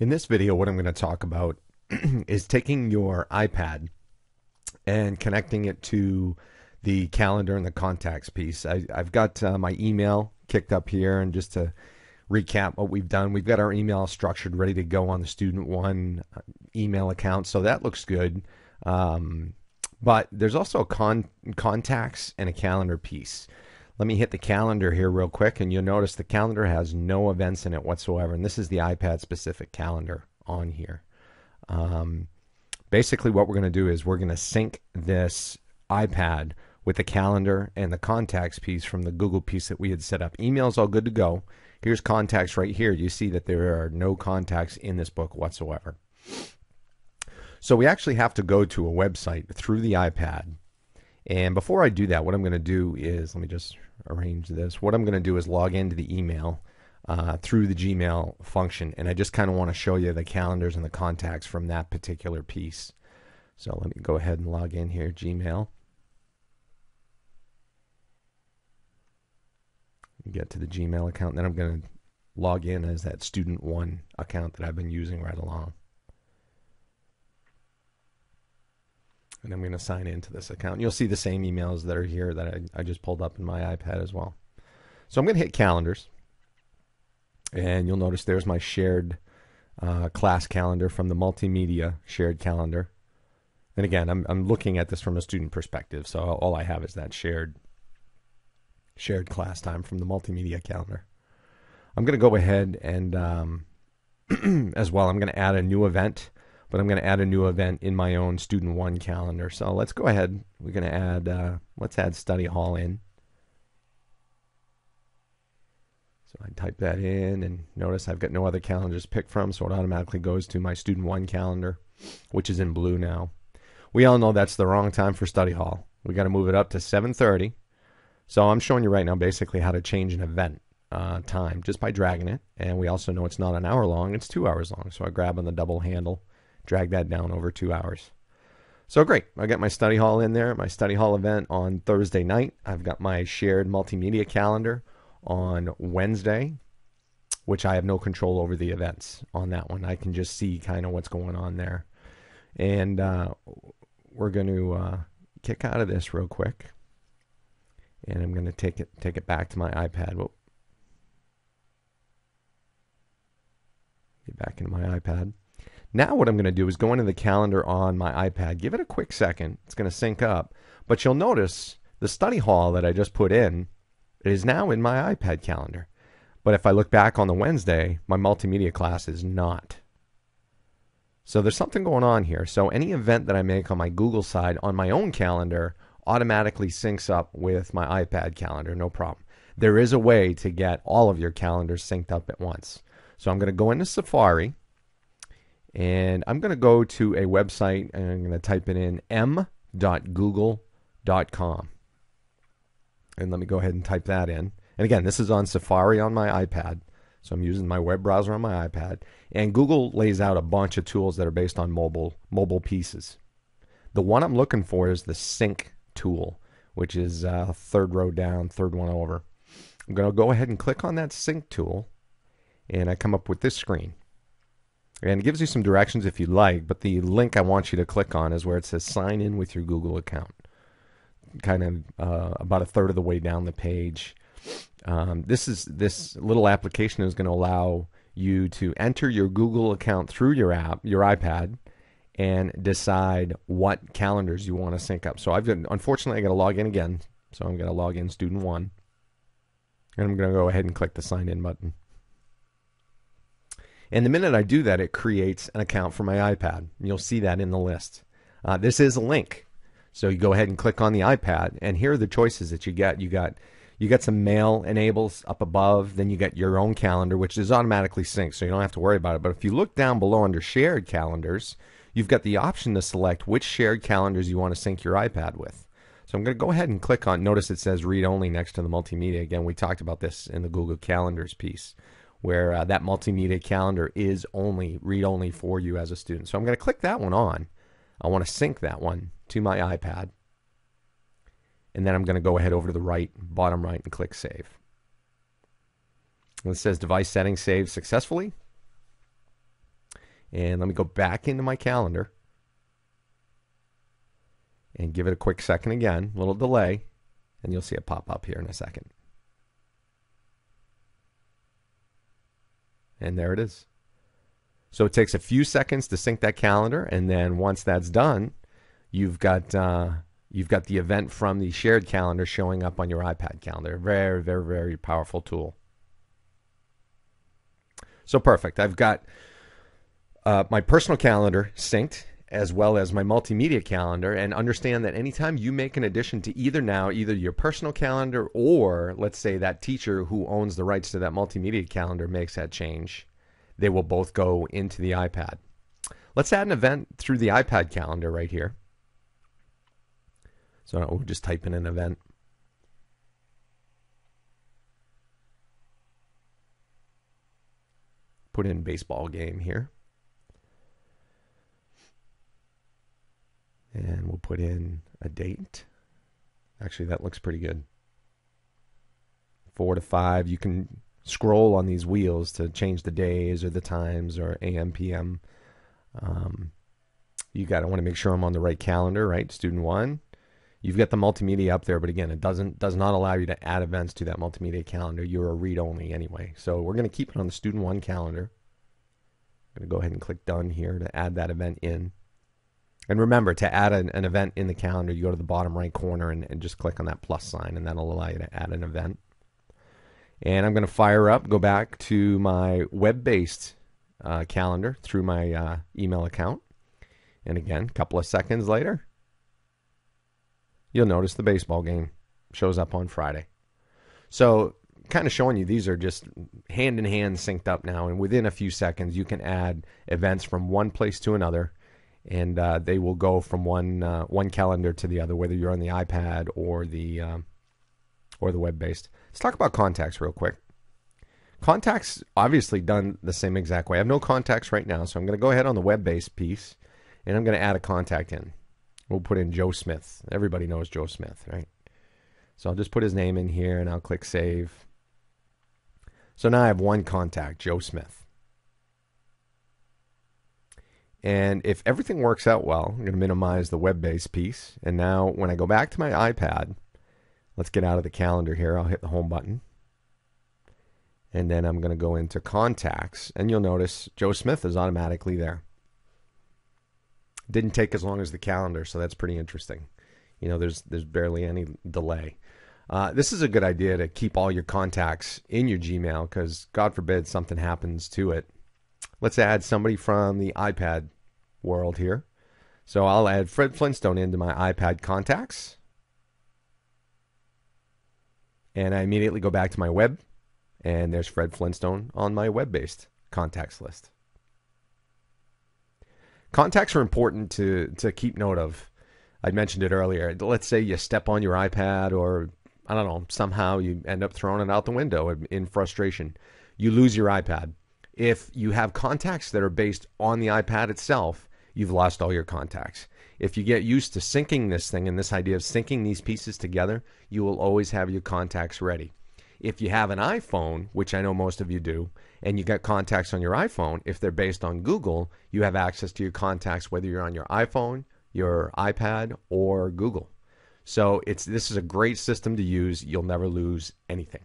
In this video, what I'm going to talk about is taking your iPad and connecting it to the calendar and the contacts piece. I, have got uh, my email kicked up here, and just to recap what we've done, we've got our email structured, ready to go on the Student One uh, email account, so that looks good. Um, but there's also a con- contacts and a calendar piece. Let me hit the calendar here real quick, and you'll notice the calendar has no events in it whatsoever. And this is the iPad specific calendar on here. Um, basically, what we're going to do is we're going to sync this iPad with the calendar and the contacts piece from the Google piece that we had set up. Email's all good to go. Here's contacts right here. You see that there are no contacts in this book whatsoever. So we actually have to go to a website through the iPad. And before I do that, what I'm going to do is let me just arrange this. What I'm going to do is log into the email uh, through the Gmail function, and I just kind of want to show you the calendars and the contacts from that particular piece. So let me go ahead and log in here, Gmail. Get to the Gmail account, then I'm going to log in as that student one account that I've been using right along. And I'm going to sign into this account. You'll see the same emails that are here that I, I just pulled up in my iPad as well. So I'm going to hit calendars, and you'll notice there's my shared uh, class calendar from the multimedia shared calendar. And again, I'm I'm looking at this from a student perspective, so all I have is that shared shared class time from the multimedia calendar. I'm going to go ahead and um, as well. I'm going to add a new event but I'm going to add a new event in my own student one calendar. So let's go ahead. We're going to add, uh, let's add study hall in. So I type that in and notice I've got no other calendars to pick from. So it automatically goes to my student one calendar, which is in blue now. We all know that's the wrong time for study hall. We got to move it up to 7:30. So I'm showing you right now basically how to change an event uh, time just by dragging it. And we also know it's not an hour long; it's two hours long. So I grab on the double handle drag that down over two hours. So great. I got my study hall in there, my study hall event on Thursday night. I've got my shared multimedia calendar on Wednesday, which I have no control over the events on that one. I can just see kind of what's going on there. And uh, we're going to uh, kick out of this real quick. And I'm going to take it take it back to my iPad. Get back into my iPad. Now what I'm going to do is go into the calendar on my iPad. Give it a quick second. It's going to sync up. But you'll notice the study hall that I just put in is now in my iPad calendar. But if I look back on the Wednesday, my multimedia class is not. So there's something going on here. So any event that I make on my Google side on my own calendar automatically syncs up with my iPad calendar, no problem. There is a way to get all of your calendars synced up at once. So I'm going to go into Safari and I'm going to go to a website and I'm going to type it in m.google.com. And let me go ahead and type that in. And again, this is on Safari on my iPad. So I'm using my web browser on my iPad. And Google lays out a bunch of tools that are based on mobile mobile pieces. The one I'm looking for is the sync tool, which is uh, third row down, third one over. I'm going to go ahead and click on that sync tool, and I come up with this screen. And it gives you some directions if you'd like, but the link I want you to click on is where it says sign in with your Google account. Kind of uh, about a third of the way down the page. Um, this is this little application is going to allow you to enter your Google account through your app, your iPad, and decide what calendars you want to sync up. So I've unfortunately, I got to log in again. So I'm going to log in student one, and I'm going to go ahead and click the sign in button. And the minute I do that, it creates an account for my iPad. You'll see that in the list. Uh, this is a link. So you go ahead and click on the iPad, and here are the choices that you get. You got you got some mail enables up above, then you get your own calendar, which is automatically synced, so you don't have to worry about it. But if you look down below under shared calendars, you've got the option to select which shared calendars you want to sync your iPad with. So I'm going to go ahead and click on, notice it says read only next to the multimedia. Again, we talked about this in the Google Calendars piece where uh, that multimedia calendar is only read only for you as a student. So I'm going to click that one on. I want to sync that one to my iPad. And then I'm going to go ahead over to the right, bottom right, and click Save. It says device settings saved successfully. And let me go back into my calendar and give it a quick second again, little delay, and you'll see it pop up here in a second. And there it is. So it takes a few seconds to sync that calendar, and then once that's done, you've got uh, you've got the event from the shared calendar showing up on your iPad calendar. Very, very, very powerful tool. So perfect. I've got uh, my personal calendar synced as well as my multimedia calendar and understand that anytime you make an addition to either now either your personal calendar or let's say that teacher who owns the rights to that multimedia calendar makes that change they will both go into the ipad. Let's add an event through the ipad calendar right here. So we'll just type in an event. Put in baseball game here. And we'll put in a date. Actually, that looks pretty good. Four to five. You can scroll on these wheels to change the days or the times or AM, PM. Um, you got to want to make sure I'm on the right calendar, right? Student one. You've got the multimedia up there, but again, it doesn't does not allow you to add events to that multimedia calendar. You're a read only anyway. So we're going to keep it on the student one calendar. I'm going to go ahead and click done here to add that event in. And remember, to add an, an event in the calendar, you go to the bottom right corner and, and just click on that plus sign, and that'll allow you to add an event. And I'm going to fire up, go back to my web based uh, calendar through my uh, email account. And again, a couple of seconds later, you'll notice the baseball game shows up on Friday. So, kind of showing you these are just hand in hand synced up now, and within a few seconds, you can add events from one place to another, and uh, they will go from one uh, one calendar to the other, whether you're on the iPad or the um, or the web based. Let's talk about contacts real quick. Contacts obviously done the same exact way. I have no contacts right now, so I'm going to go ahead on the web based piece, and I'm going to add a contact in. We'll put in Joe Smith. Everybody knows Joe Smith, right? So I'll just put his name in here and I'll click save. So now I have one contact, Joe Smith. And if everything works out well, I'm going to minimize the web based piece. And now when I go back to my iPad, let's get out of the calendar here. I'll hit the home button. And then I'm going to go into contacts. And you'll notice Joe Smith is automatically there. Didn't take as long as the calendar, so that's pretty interesting. You know, there's there's barely any delay. Uh, this is a good idea to keep all your contacts in your Gmail because God forbid something happens to it. Let's add somebody from the iPad world here. So I'll add Fred Flintstone into my iPad contacts. And I immediately go back to my web, and there's Fred Flintstone on my web based contacts list. Contacts are important to to keep note of. I mentioned it earlier. Let's say you step on your iPad or I don't know, somehow you end up throwing it out the window in frustration. You lose your iPad. If you have contacts that are based on the iPad itself, you've lost all your contacts. If you get used to syncing this thing and this idea of syncing these pieces together, you will always have your contacts ready. If you have an iPhone, which I know most of you do, and you get contacts on your iPhone, if they're based on Google, you have access to your contacts whether you're on your iPhone, your iPad, or Google. So it's this is a great system to use. You'll never lose anything.